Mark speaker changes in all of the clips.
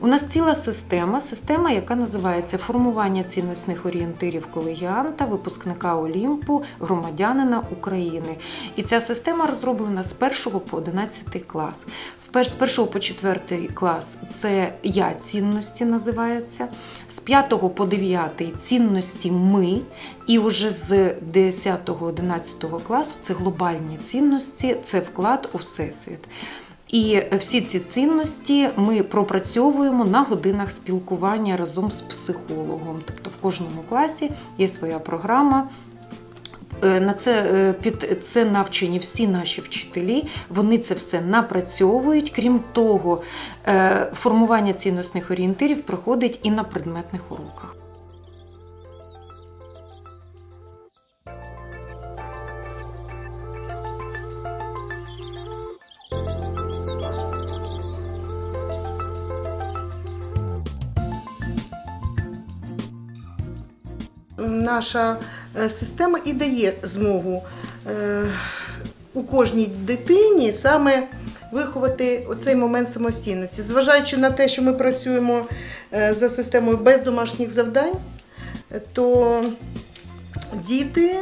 Speaker 1: У нас ціла система, система, яка називається формування цінностних орієнтирів колегіанта, випускника Олімпу, громадянина України. І ця система розроблена з 1 по 11 клас. З 1 по 4 клас це я цінності називаються, з 5 по 9 цінності ми, і вже з 10-11 класу це глобальні цінності, це вклад у всесвіт. І всі ці цінності ми пропрацьовуємо на годинах спілкування разом з психологом. Тобто в кожному класі є своя програма. Е, На це е, під це навчені всі наші вчителі. Вони це все напрацьовують. Крім того, е, формування цінностних орієнтирів проходить і на предметних уроках.
Speaker 2: Наша е, система і дає змогу е, у кожній дитині саме виховати оцей момент самостійності. Зважаючи на те, що ми працюємо е, за системою без домашніх завдань, то діти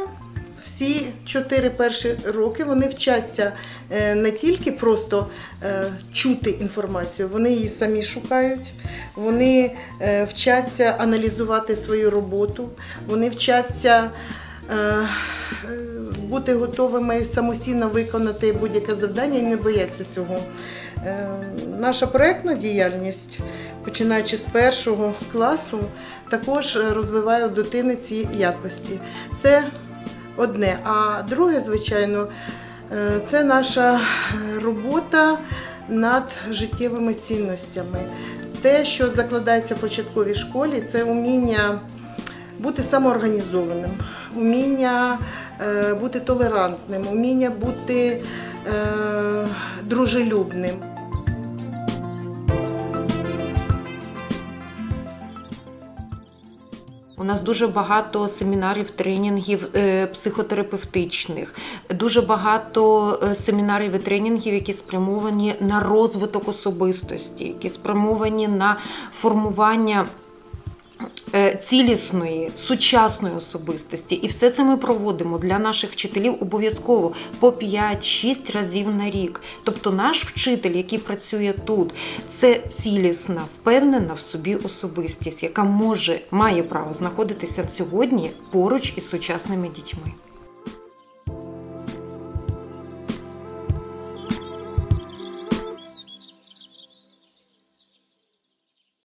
Speaker 2: всі чотири перші роки вони вчаться е, не тільки просто е, чути інформацію, вони її самі шукають, вони е, вчаться аналізувати свою роботу, вони вчаться бути готовими самостійно виконати будь-яке завдання і не бояться цього. Наша проєктна діяльність, починаючи з першого класу, також розвиває у дитини ці якості. Це одне. А друге, звичайно, е, це наша робота над життєвими цінностями. Те, що закладається в початковій школі, це уміння бути самоорганізованим, уміння е, бути толерантним, уміння бути е, дружелюбним.
Speaker 1: Нас дуже багато семінарів, тренінгів е, психотерапевтичних, дуже багато е, семінарів і тренінгів, які спрямовані на розвиток особистості, які спрямовані на формування. Цілісної, сучасної особистості, і все це ми проводимо для наших вчителів обов'язково по 5-6 разів на рік. Тобто, наш вчитель, який працює тут, це цілісна, впевнена в собі особистість, яка може має право знаходитися сьогодні поруч із сучасними дітьми.